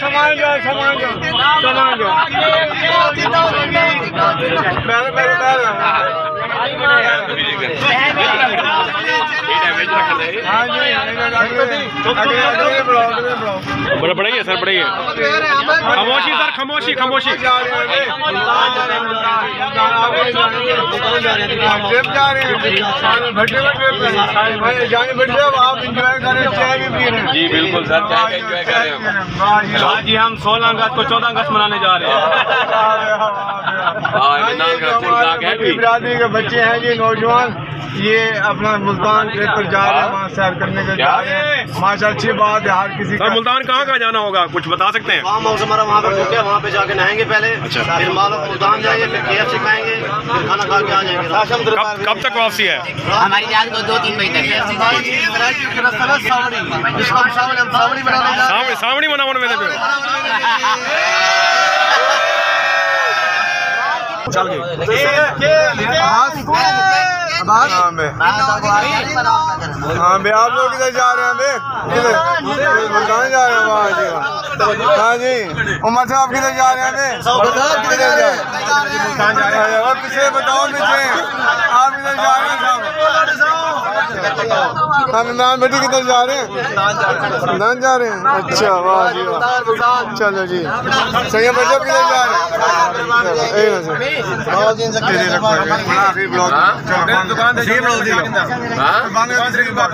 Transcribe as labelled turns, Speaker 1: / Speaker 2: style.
Speaker 1: سامان
Speaker 2: بڑا بڑھائیے سر بڑھائیے خاموشی سر خاموشی خاموشی۔
Speaker 1: پی رہے ہیں۔
Speaker 2: جی بالکل سر چائے کا انجوائے کر رہے ہیں۔
Speaker 1: ہاں
Speaker 2: جی ہم سولہ اگست کو چودہ اگست منانے جا رہے ہیں۔
Speaker 1: برادری کے بچے ہیں جی نوجوان۔ یہ اپنا ملتان ٹرپ پر جا رہے ہیں وہاں سیر کرنے کے جا رہے ہیں۔ ماشاء اچھی بات ہے ہر کسی
Speaker 2: سر ملتان کہاں کہاں جانا ہوگا؟ کچھ بتا سکتے ہیں؟
Speaker 3: فارم ہاؤس ہمارا وہاں پہ بک ہے وہاں پہ جا کے نہائیں گے پہلے پھر مال ملتان جائیں گے پھر کے ایف سی کھائیں گے پھر کھانا کھا کے آ جائیں گے۔
Speaker 2: کب کب تک واپسی ہے؟
Speaker 4: ہماری رات کو دو تین بجے تک
Speaker 2: سامنے سامنے منا من میلے پہ چل گئی
Speaker 1: بے ہاں بے آپ لوگ کدھر جا رہے ہیں؟ کدھر؟ ملتان جا رہے ہیں وہاں جی۔ ہاں جی عمر صاحب کدھر جا رہے ہیں؟ بے کدھر جا رہے ہیں؟ اور پیچھے بتاؤ پیچھے آپ کدھر جا رہے ہیں؟ صاحب ہم عمران بھٹی کدھر جا رہے ہیں؟ ملتان جا رہے ہیں۔ اچھا واہ جی واہ۔ چلو جی۔ سید بچے کدھر جا رہے ہیں۔